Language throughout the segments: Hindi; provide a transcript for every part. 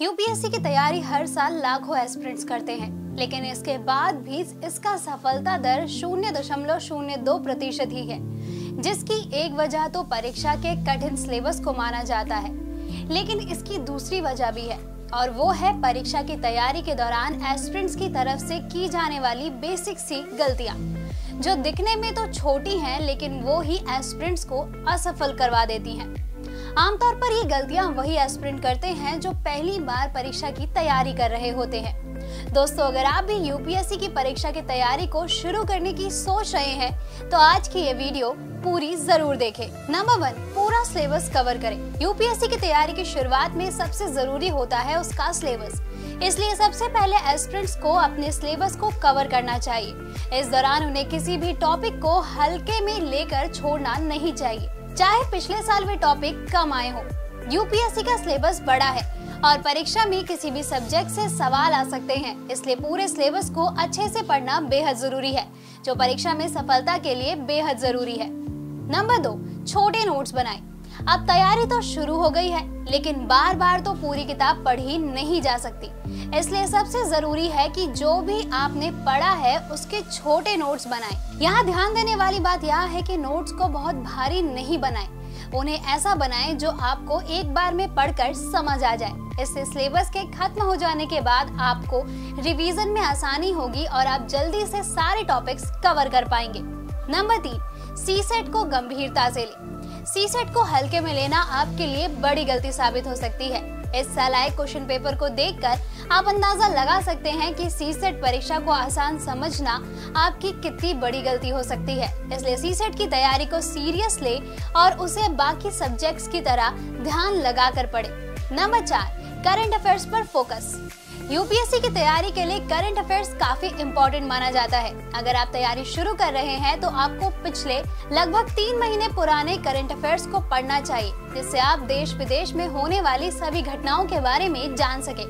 यूपीएससी की तैयारी हर साल लाखों एस्पिरेंट्स करते हैं, लेकिन इसके बाद भी इसका सफलता दर शून्य दशमलव शून्य दो प्रतिशत ही है, जिसकी एक वजह तो परीक्षा के कठिन सिलेबस को माना जाता है। लेकिन इसकी दूसरी वजह भी है, और वो है परीक्षा की तैयारी के दौरान एस्पिरेंट्स की तरफ़ से की जाने वाली बेसिक सी गलतियाँ, जो दिखने में तो छोटी हैं, लेकिन वो ही एस्पिरेंट्स को असफल करवा देती हैं। आमतौर पर ये गलतियाँ वही एस्पिरेंट करते हैं जो पहली बार परीक्षा की तैयारी कर रहे होते हैं। दोस्तों, अगर आप भी यूपीएससी की परीक्षा की तैयारी को शुरू करने की सोच रहे हैं तो आज की ये वीडियो पूरी ज़रूर देखें। नंबर वन पूरा सिलेबस कवर करें। यूपीएससी की तैयारी की शुरुआत में सबसे ज़रूरी होता है उसका सिलेबस इसलिए सबसे पहले एस्पिरेंट्स को अपने सिलेबस को कवर करना चाहिए। इस दौरान उन्हें किसी भी टॉपिक को हल्के में लेकर छोड़ना नहीं चाहिए। चाहे पिछले साल वे टॉपिक कम आए हो यूपीएससी का सिलेबस बड़ा है और परीक्षा में किसी भी सब्जेक्ट से सवाल आ सकते हैं, इसलिए पूरे सिलेबस को अच्छे से पढ़ना बेहद ज़रूरी है, जो परीक्षा में सफलता के लिए बेहद ज़रूरी है नंबर दो, छोटे नोट्स बनाएँ। अब तैयारी तो शुरू हो गई है, लेकिन बार बार तो पूरी किताब पढ़ी नहीं जा सकती इसलिए सबसे ज़रूरी है कि जो भी आपने पढ़ा है, उसके छोटे नोट्स बनाएँ। यहाँ ध्यान देने वाली बात यह है कि नोट्स को बहुत भारी नहीं बनाएँ। उन्हें ऐसा बनाएँ जो आपको एक बार में पढ़कर समझ आ जाए इससे सिलेबस के खत्म हो जाने के बाद आपको रिवीजन में आसानी होगी और आप जल्दी से सारे टॉपिक्स कवर कर पाएँगे नंबर तीन सी सेट को गंभीरता से लें सी सेट को हल्के में लेना आपके लिए बड़ी गलती साबित हो सकती है। इस साल आए क्वेश्चन पेपर को देखकर आप अंदाज़ा लगा सकते हैं कि सी सेट परीक्षा को आसान समझना आपकी कितनी बड़ी गलती हो सकती है। इसलिए सी सेट की तैयारी को सीरियस ले और उसे बाकी सब्जेक्ट्स की तरह ध्यान लगा कर पढ़े। नंबर चार करंट अफेयर्स पर फोकस यूपीएससी की तैयारी के लिए करंट अफेयर्स काफ़ी इम्पोर्टेंट माना जाता है। अगर आप तैयारी शुरू कर रहे हैं तो आपको पिछले लगभग तीन महीने पुराने करंट अफेयर्स को पढ़ना चाहिए, जिससे आप देश विदेश में होने वाली सभी घटनाओं के बारे में जान सके।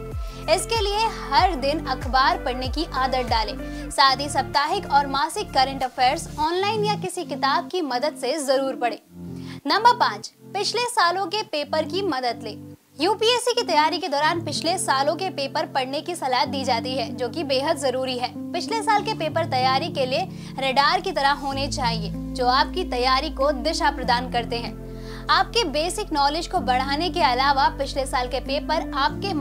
इसके लिए हर दिन अखबार पढ़ने की आदत डालें। साथ ही साप्ताहिक और मासिक करंट अफेयर्स ऑनलाइन या किसी किताब की मदद से ज़रूर पढ़े। नंबर पाँच, पिछले सालों के पेपर की मदद ले। यूपीएससी की तैयारी के दौरान पिछले सालों के पेपर पढ़ने की सलाह दी जाती है, जो कि बेहद ज़रूरी है। पिछले साल के पेपर तैयारी के लिए रेडार की तरह होने चाहिए, जो आपकी तैयारी को दिशा प्रदान करते हैं। आपके बेसिक नॉलेज को बढ़ाने के अलावा पिछले साल के पेपर आपके